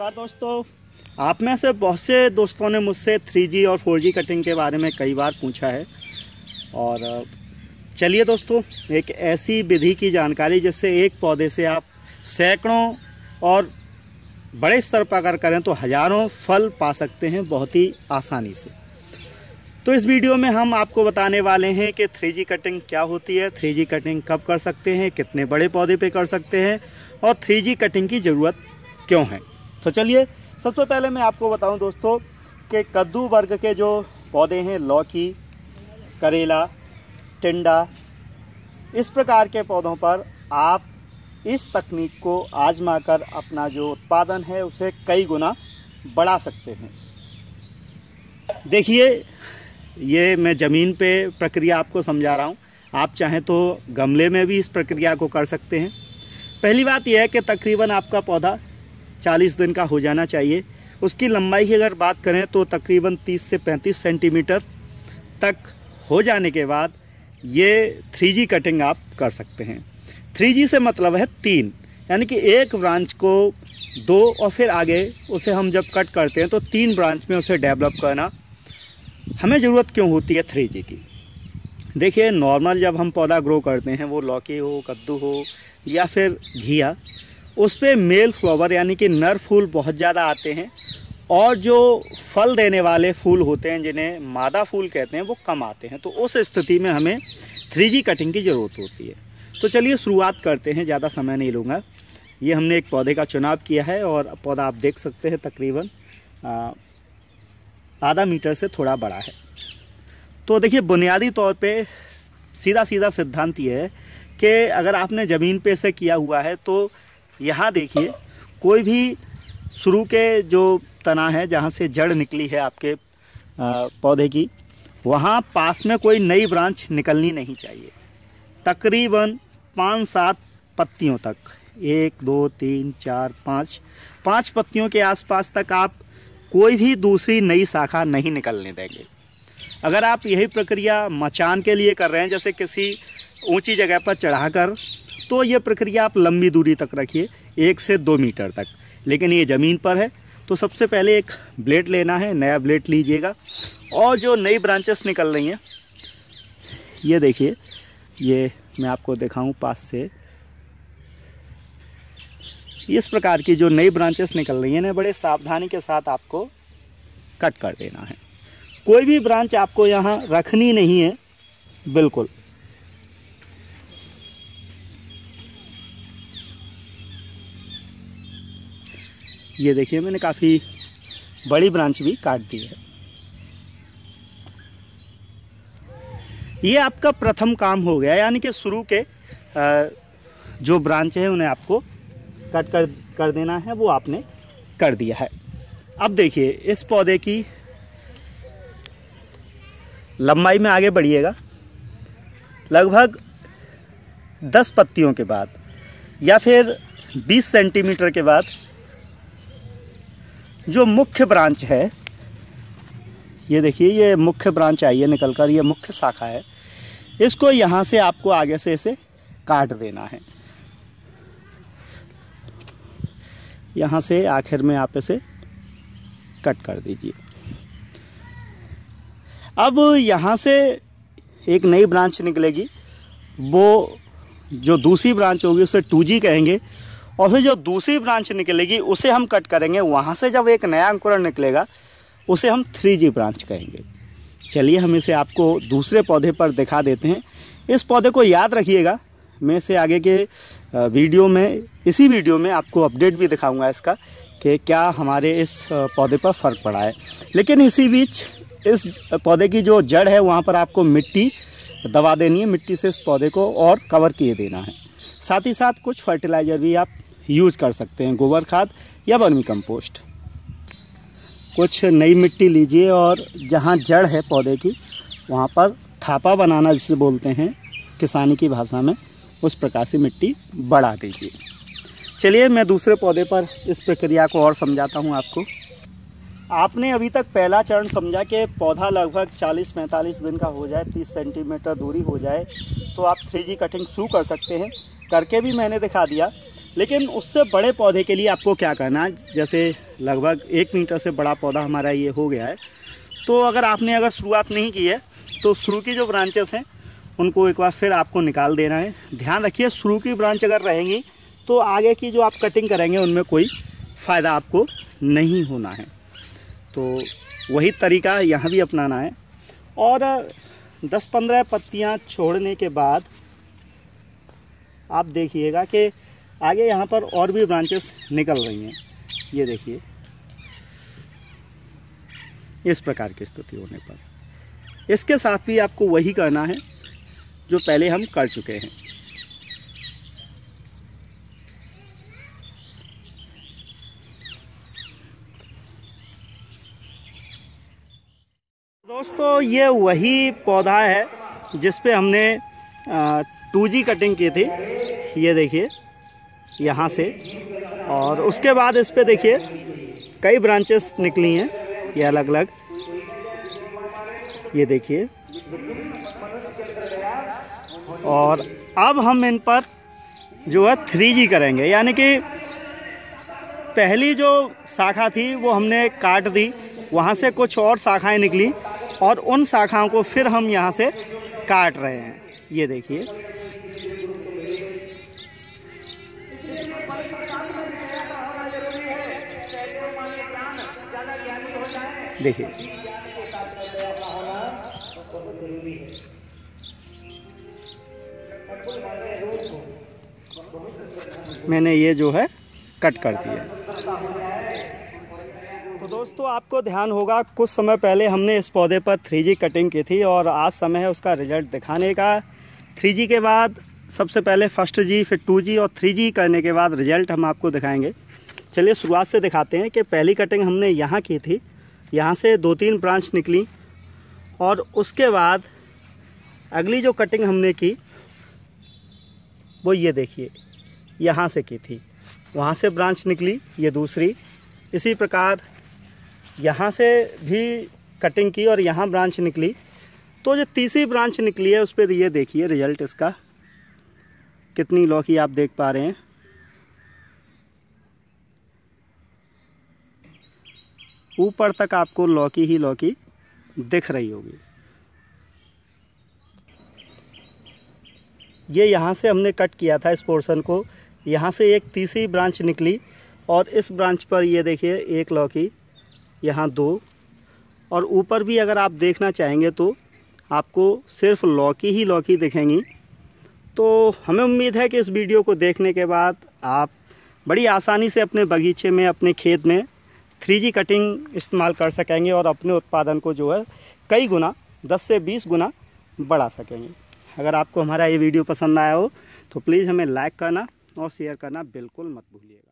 नमस्कार दोस्तों। आप में से बहुत से दोस्तों ने मुझसे 3G और 4G कटिंग के बारे में कई बार पूछा है। और, चलिए दोस्तों, एक ऐसी विधि की जानकारी जिससे एक पौधे से आप सैकड़ों और बड़े स्तर पर अगर करें तो हज़ारों फल पा सकते हैं बहुत ही आसानी से। तो इस वीडियो में हम आपको बताने वाले हैं कि 3G कटिंग क्या होती है 3G कटिंग कब कर सकते हैं, कितने बड़े पौधे पे कर सकते हैं, और 3G कटिंग की ज़रूरत क्यों है। तो चलिए, सबसे पहले मैं आपको बताऊँ दोस्तों कि कद्दू वर्ग के जो पौधे हैं, लौकी, करेला, टिंडा, इस प्रकार के पौधों पर आप इस तकनीक को आजमा कर अपना जो उत्पादन है, उसे कई गुना बढ़ा सकते हैं। देखिए, ये मैं ज़मीन पे प्रक्रिया आपको समझा रहा हूँ। आप चाहें तो गमले में भी इस प्रक्रिया को कर सकते हैं। पहली बात यह है कि तकरीबन आपका पौधा 40 दिन का हो जाना चाहिए। उसकी लंबाई की अगर बात करें तो तकरीबन 30 से 35 सेंटीमीटर तक हो जाने के बाद ये 3G कटिंग आप कर सकते हैं। 3G से मतलब है तीन, यानी कि एक ब्रांच को दो और फिर आगे उसे हम जब कट करते हैं तो तीन ब्रांच में उसे डेवलप करना हमें ज़रूरत क्यों होती है 3G की? देखिए, नॉर्मल जब हम पौधा ग्रो करते हैं, वो लौकी हो, कद्दू हो या फिर घिया उस पर मेल फ्लावर यानी कि नर फूल बहुत ज़्यादा आते हैं और जो फल देने वाले फूल होते हैं, जिन्हें मादा फूल कहते हैं, वो कम आते हैं। तो उस स्थिति में हमें थ्री कटिंग की ज़रूरत होती है। तो चलिए शुरुआत करते हैं, ज़्यादा समय नहीं लूँगा। ये हमने एक पौधे का चुनाव किया है और पौधा आप देख सकते हैं तकरीबन आधा मीटर से थोड़ा बड़ा है। तो देखिए, बुनियादी तौर पे सीधा सीधा सिद्धांत ये है कि अगर आपने ज़मीन पे से किया हुआ है तो यहाँ देखिए, कोई भी शुरू के जो तना है, जहाँ से जड़ निकली है आपके पौधे की, वहाँ पास में कोई नई ब्रांच निकलनी नहीं चाहिए। तकरीबन पाँच सात पत्तियों तक, एक, दो, तीन, चार, पाँच पाँच पत्तियों के आसपास तक आप कोई भी दूसरी नई शाखा नहीं निकलने देंगे। अगर आप यही प्रक्रिया मचान के लिए कर रहे हैं, जैसे किसी ऊँची जगह पर चढ़ाकर तो ये प्रक्रिया आप लंबी दूरी तक रखिए, एक से दो मीटर तक। लेकिन ये ज़मीन पर है तो सबसे पहले एक ब्लेड लेना है, नया ब्लेड लीजिएगा। और जो नई ब्रांचेस निकल रही हैं, ये देखिए, ये मैं आपको दिखाऊँ पास से। इस प्रकार की जो नई ब्रांचेस निकल रही हैं ना बड़े सावधानी के साथ आपको कट कर देना है। कोई भी ब्रांच आपको यहाँ रखनी नहीं है, बिल्कुल। ये देखिए, मैंने काफ़ी बड़ी ब्रांच भी काट दी है। ये आपका प्रथम काम हो गया, यानी कि शुरू के जो ब्रांच है, उन्हें आपको कट कर कर देना है, वो आपने कर दिया है। अब देखिए, इस पौधे की लंबाई में आगे बढ़िएगा। लगभग 10 पत्तियों के बाद या फिर 20 सेंटीमीटर के बाद जो मुख्य ब्रांच है, ये देखिए, ये मुख्य ब्रांच आई है निकल कर ये मुख्य शाखा है। इसको यहाँ से आपको आगे से इसे काट देना है। यहाँ से आखिर में आप इसे कट कर दीजिए। अब यहाँ से एक नई ब्रांच निकलेगी। वो जो दूसरी ब्रांच होगी, उसे टू जी कहेंगे। और फिर जो दूसरी ब्रांच निकलेगी, उसे हम कट करेंगे। वहाँ से जब एक नया अंकुरण निकलेगा, उसे हम थ्री ब्रांच कहेंगे। चलिए हम इसे आपको दूसरे पौधे पर दिखा देते हैं। इस पौधे को याद रखिएगा। मैं इसे आगे के वीडियो में, इसी वीडियो में आपको अपडेट भी दिखाऊँगा इसका कि क्या हमारे इस पौधे पर फ़र्क पड़ा है। लेकिन इसी बीच, इस पौधे की जो जड़ है, वहाँ पर आपको मिट्टी दबा देनी है। मिट्टी से इस पौधे को और कवर किए देना है। साथ ही साथ कुछ फर्टिलाइज़र भी आप यूज़ कर सकते हैं, गोबर खाद या वर्मी कंपोस्ट। कुछ नई मिट्टी लीजिए और जहाँ जड़ है पौधे की, वहाँ पर थापा बनाना जिसे बोलते हैं, किसानी की भाषा में, उस प्रकार से मिट्टी बढ़ा दीजिए। चलिए, मैं दूसरे पौधे पर इस प्रक्रिया को और समझाता हूँ आपको। आपने अभी तक पहला चरण समझा कि पौधा लगभग 40-45 दिन का हो जाए 30 सेंटीमीटर दूरी हो जाए तो आप थ्री कटिंग शुरू कर सकते हैं। करके भी मैंने दिखा दिया लेकिन उससे बड़े पौधे के लिए आपको क्या करना है? जैसे लगभग एक मीटर से बड़ा पौधा हमारा ये हो गया है। तो अगर आपने अगर शुरुआत नहीं की है तो शुरू की जो ब्रांचेस हैं, उनको एक बार फिर आपको निकाल देना है। ध्यान रखिए, शुरू की ब्रांच अगर रहेंगी तो आगे की जो आप कटिंग करेंगे, उनमें कोई फ़ायदा आपको नहीं होना है। तो वही तरीका यहाँ भी अपनाना है। और 10-15 पत्तियाँ छोड़ने के बाद आप देखिएगा कि आगे यहाँ पर और भी ब्रांचेस निकल रही हैं। ये देखिए। इस प्रकार की स्थिति होने पर। इसके साथ भी आपको वही करना है, जो पहले हम कर चुके हैं। दोस्तों, ये वही पौधा है, जिस पे हमने टू जी कटिंग की थी। ये देखिए। यहाँ से। और उसके बाद इस पर देखिए, कई ब्रांचेस निकली हैं, ये अलग अलग ये देखिए। और अब हम इन पर जो है थ्री जी करेंगे। यानी कि पहली जो शाखा थी, वो हमने काट दी। वहाँ से कुछ और शाखाएँ निकली और उन शाखाओं को फिर हम यहाँ से काट रहे हैं। ये देखिए। देखिए। मैंने ये जो है कट कर दिया। तो दोस्तों, आपको ध्यान होगा, कुछ समय पहले हमने इस पौधे पर थ्री कटिंग की थी और आज समय है उसका रिज़ल्ट दिखाने का। थ्री के बाद सबसे पहले फ़र्स्ट जी फिर टू जी और थ्री जी करने के बाद रिज़ल्ट हम आपको दिखाएँगे। चलिए शुरुआत से दिखाते हैं कि पहली कटिंग हमने यहाँ की थी। यहाँ से दो तीन ब्रांच निकली और उसके बाद अगली जो कटिंग हमने की, वो ये देखिए, यहाँ से की थी। वहाँ से ब्रांच निकली, ये दूसरी। इसी प्रकार यहाँ से भी कटिंग की और यहाँ ब्रांच निकली। तो जो तीसरी ब्रांच निकली है, उस पर ये देखिए रिज़ल्ट इसका। कितनी लौकी आप देख पा रहे हैं। ऊपर तक आपको लौकी ही लौकी दिख रही होगी। ये यहाँ से हमने कट किया था इस पोर्शन को। यहाँ से एक तीसरी ब्रांच निकली और इस ब्रांच पर ये देखिए, एक लौकी, यहाँ दो। और ऊपर भी अगर आप देखना चाहेंगे तो आपको सिर्फ़ लौकी ही लौकी दिखेंगी। तो हमें उम्मीद है कि इस वीडियो को देखने के बाद आप बड़ी आसानी से अपने बगीचे में, अपने खेत में थ्री कटिंग इस्तेमाल कर सकेंगे और अपने उत्पादन को जो है कई गुना 10 से 20 गुना बढ़ा सकेंगे। अगर आपको हमारा ये वीडियो पसंद आया हो तो प्लीज़ हमें लाइक करना और शेयर करना बिल्कुल मत भूलिएगा।